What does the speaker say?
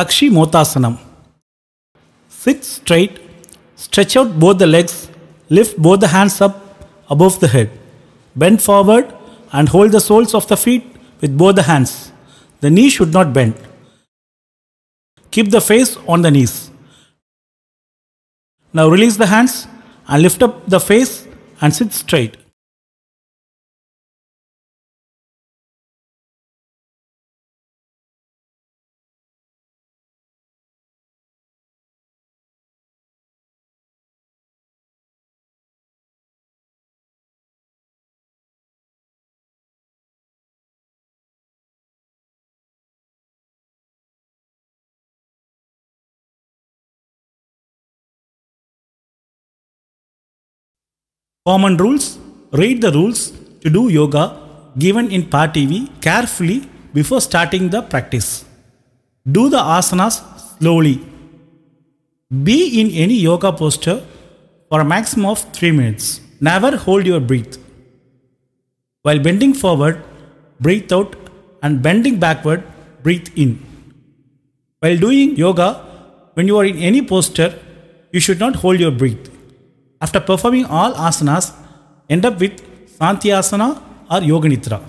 Pakshi Motasanam. Sit straight, stretch out both the legs, lift both the hands up above the head. Bend forward and hold the soles of the feet with both the hands. The knee should not bend. Keep the face on the knees. Now release the hands and lift up the face and sit straight. Common rules Read the rules to do yoga given in PAAR TV carefully before starting the practice. Do the asanas slowly. Be in any yoga posture for a maximum of 3 minutes. Never hold your breath. While bending forward, breathe out and bending backward, breathe in. While doing yoga, when you are in any posture, you should not hold your breath. After performing all asanas, end up with Santyasana or Yoga Nidra.